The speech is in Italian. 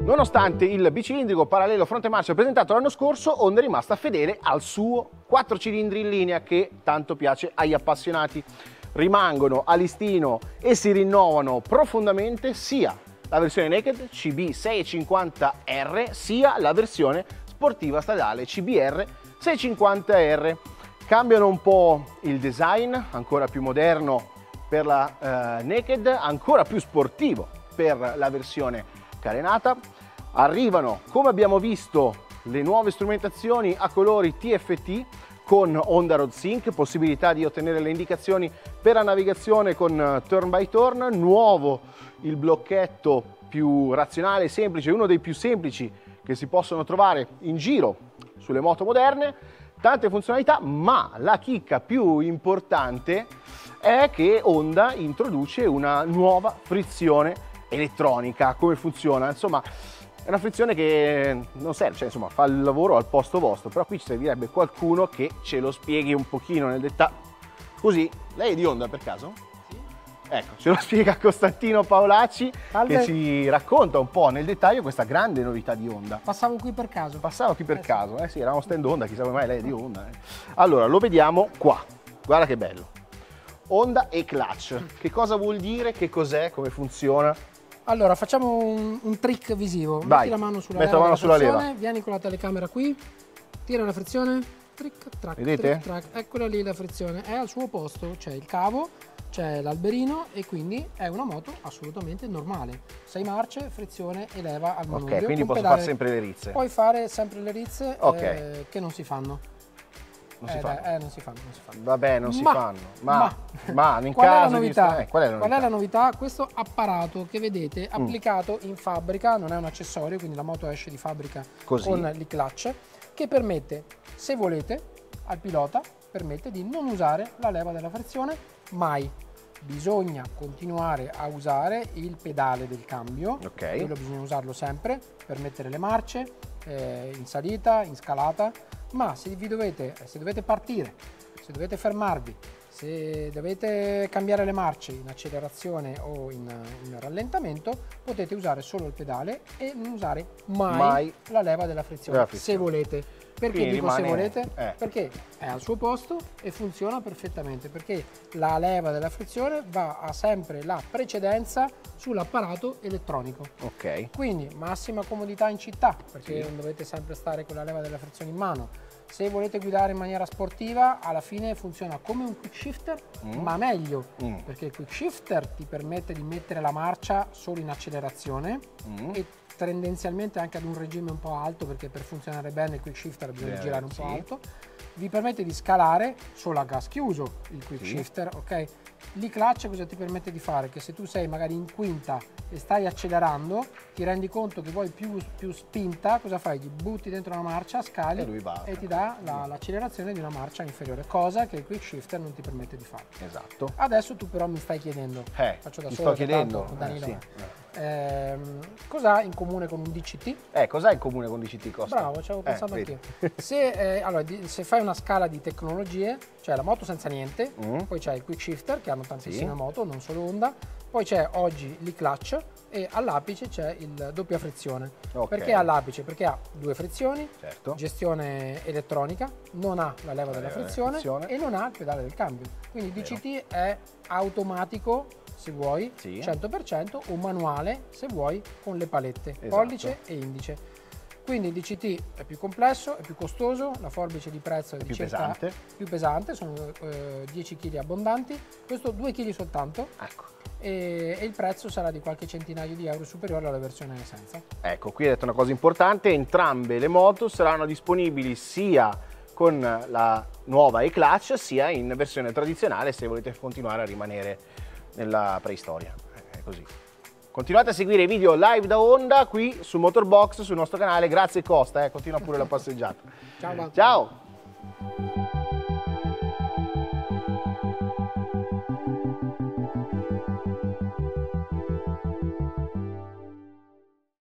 Nonostante il bicilindrico parallelo fronte marcia presentato l'anno scorso, Honda è rimasta fedele al suo 4 cilindri in linea che tanto piace agli appassionati. Rimangono a listino e si rinnovano profondamente sia la versione Naked CB650R sia la versione sportiva stradale CBR 650R. Cambiano un po' il design, ancora più moderno per la uh, Naked, ancora più sportivo per la versione carenata. Arrivano, come abbiamo visto, le nuove strumentazioni a colori TFT con Honda Road Sync, possibilità di ottenere le indicazioni per la navigazione con eh, turn by turn, nuovo il blocchetto più razionale e semplice, uno dei più semplici che si possono trovare in giro sulle moto moderne, tante funzionalità, ma la chicca più importante è che Honda introduce una nuova frizione elettronica. Come funziona? Insomma, è una frizione che non serve, cioè insomma fa il lavoro al posto vostro, però qui ci servirebbe qualcuno che ce lo spieghi un pochino nel dettaglio. Così, lei è di Honda per caso? Sì. Ecco, ce lo spiega Costantino Paolacci Salve. che ci racconta un po' nel dettaglio questa grande novità di Honda. Passavo qui per caso. Passavo qui per eh caso, sì. eh sì, eravamo stand Honda, chissà mai lei è di Honda. Eh. Allora, lo vediamo qua, guarda che bello. Honda e clutch, che cosa vuol dire, che cos'è, come funziona? Allora, facciamo un, un trick visivo. Vai, Metti la mano sulla metto leva, la mano sulla leva. Vieni con la telecamera qui, tira la frizione, trick, track, Vedete? Trick, track. Eccola lì la frizione, è al suo posto, c'è il cavo, c'è l'alberino e quindi è una moto assolutamente normale. 6 marce, frizione e leva al manubrio. Ok, quindi posso fare sempre le rizze. Puoi fare sempre le rizze okay. eh, che non si fanno. Non, eh, si fanno. Eh, non si fanno, non si fanno. Vabbè, non ma, si fanno. Ma, ma, ma in qual caso è la novità? Di... Eh, qual, è la novità? qual è la novità? Questo apparato che vedete mm. applicato in fabbrica, non è un accessorio, quindi la moto esce di fabbrica Così. con l'e-clutch, che permette, se volete, al pilota, permette di non usare la leva della frizione mai. Bisogna continuare a usare il pedale del cambio, okay. quello bisogna usarlo sempre per mettere le marce eh, in salita, in scalata, ma se, dovete, se dovete partire, se dovete fermarvi, se dovete cambiare le marce in accelerazione o in, in, rallentamento, potete usare solo il pedale e non usare mai, mai la leva della frizione, della frizione, se volete. Perché Quindi dico rimane, se volete? Eh. Perché è al suo posto e funziona perfettamente, perché la leva della frizione va a sempre la precedenza sull'apparato elettronico. Ok. Quindi massima comodità in città, perché sì. non dovete sempre stare con la leva della frizione in mano. Se volete guidare in maniera sportiva, alla fine funziona come un quick shifter, mm. ma meglio, mm. perché il quick shifter ti permette di mettere la marcia solo in accelerazione mm. e tendenzialmente anche ad un regime un po' alto perché per funzionare bene il quick shifter bisogna Beh, girare un sì. po' alto vi permette di scalare solo a gas chiuso il quick sì. shifter ok L'e-clutch cosa ti permette di fare? Che se tu sei magari in quinta e stai accelerando, ti rendi conto che vuoi più, più spinta, cosa fai? Ti butti dentro una marcia, scali e, e ti dà l'accelerazione la, di una marcia inferiore, cosa che il quick shifter non ti permette di fare. Esatto. Adesso tu però mi stai chiedendo, eh, faccio da solo, sto chiedendo, Danilo, eh, sì. eh, cos'ha in comune con un DCT? Eh, cos'ha in comune con un DCT Costa? Bravo, ci avevo eh, pensato anch'io. se, eh, allora, se fai una scala di tecnologie, cioè la moto senza niente, mm. poi c'è il quick shifter che hanno tantissime sì. moto, non solo Honda, poi c'è oggi l'e-clutch e all'apice c'è il doppia frizione. Okay. Perché all'apice? Perché ha due frizioni, certo. gestione elettronica, non ha la leva la della frizione, frizione, e non ha il pedale del cambio. Quindi il DCT è automatico se vuoi, sì. 100% o manuale se vuoi con le palette, esatto. pollice e indice. Quindi il DCT è più complesso, è più costoso, la forbice di prezzo è, è più circa pesante. più pesante, sono eh, 10 kg abbondanti, questo 2 kg soltanto. Ecco. E, e, il prezzo sarà di qualche centinaio di euro superiore alla versione senza. Ecco, qui hai detto una cosa importante, entrambe le moto saranno disponibili sia con la nuova e-clutch sia in versione tradizionale se volete continuare a rimanere nella preistoria. È così. Continuate a seguire i video live da Honda qui su Motorbox sul nostro canale. Grazie Costa, eh. continua pure la passeggiata. Ciao. Ciao.